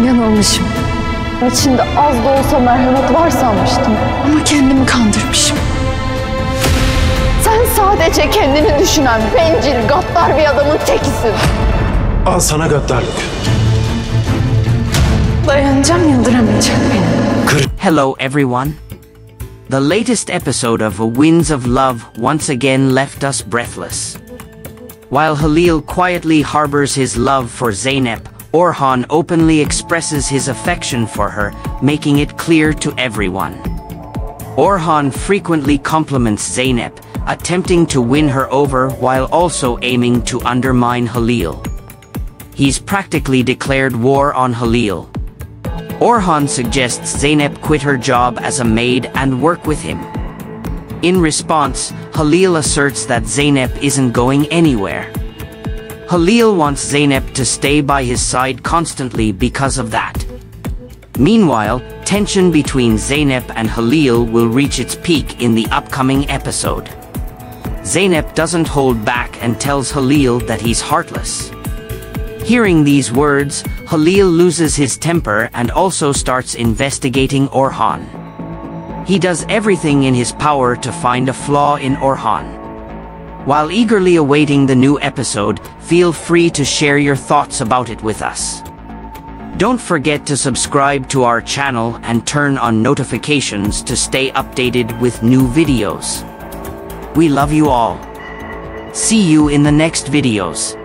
Yanılmışım. İçinde az da olsa merhamet var sanmıştım. Ama kendimi kandırmışım. Sen sadece kendini düşünen bencil, gaddar bir adamın tekisin. Al sana gaddarlık. Dayanacağım yıldıramayacak beni. Hello, everyone. The latest episode of Winds of Love once again left us breathless. While Halil quietly harbors his love for Zeynep, Orhan openly expresses his affection for her, making it clear to everyone. Orhan frequently compliments Zeynep, attempting to win her over while also aiming to undermine Halil. He's practically declared war on Halil. Orhan suggests Zeynep quit her job as a maid and work with him. In response, Halil asserts that Zeynep isn't going anywhere. Halil wants Zeynep to stay by his side constantly because of that. Meanwhile, tension between Zeynep and Halil will reach its peak in the upcoming episode. Zeynep doesn't hold back and tells Halil that he's heartless. Hearing these words, Halil loses his temper and also starts investigating Orhan. He does everything in his power to find a flaw in Orhan. While eagerly awaiting the new episode, feel free to share your thoughts about it with us. Don't forget to subscribe to our channel and turn on notifications to stay updated with new videos. We love you all. See you in the next videos.